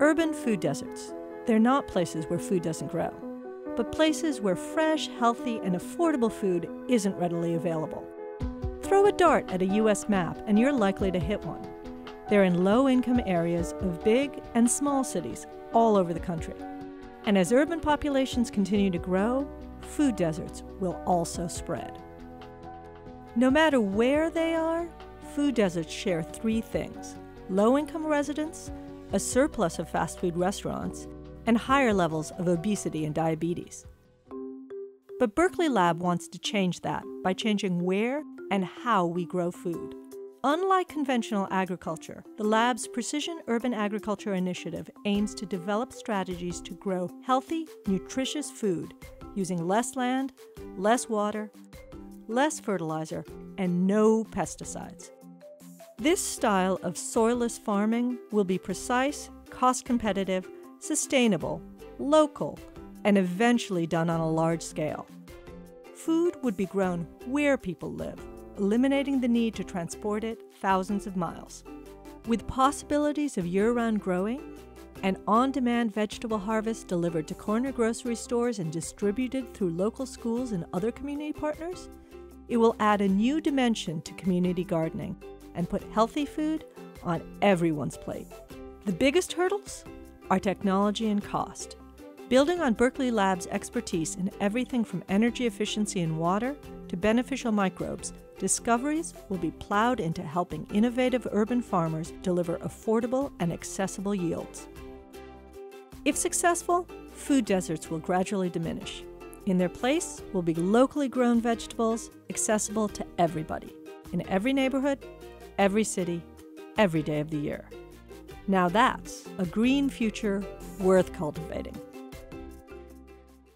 Urban food deserts. They're not places where food doesn't grow, but places where fresh, healthy, and affordable food isn't readily available. Throw a dart at a US map and you're likely to hit one. They're in low income areas of big and small cities all over the country. And as urban populations continue to grow, food deserts will also spread. No matter where they are, food deserts share three things low income residents, a surplus of fast food restaurants, and higher levels of obesity and diabetes. But Berkeley Lab wants to change that by changing where and how we grow food. Unlike conventional agriculture, the lab's Precision Urban Agriculture Initiative aims to develop strategies to grow healthy, nutritious food using less land, less water, less fertilizer, and no pesticides. This style of soilless farming will be precise, cost competitive, sustainable, local, and eventually done on a large scale. Food would be grown where people live, eliminating the need to transport it thousands of miles. With possibilities of year round growing, and on demand vegetable harvest delivered to corner grocery stores and distributed through local schools and other community partners, it will add a new dimension to community gardening and put healthy food on everyone's plate. The biggest hurdles are technology and cost. Building on Berkeley Lab's expertise in everything from energy efficiency in water to beneficial microbes, discoveries will be plowed into helping innovative urban farmers deliver affordable and accessible yields. If successful, food deserts will gradually diminish. In their place will be locally grown vegetables accessible to everybody, in every neighborhood, every city, every day of the year. Now that's a green future worth cultivating.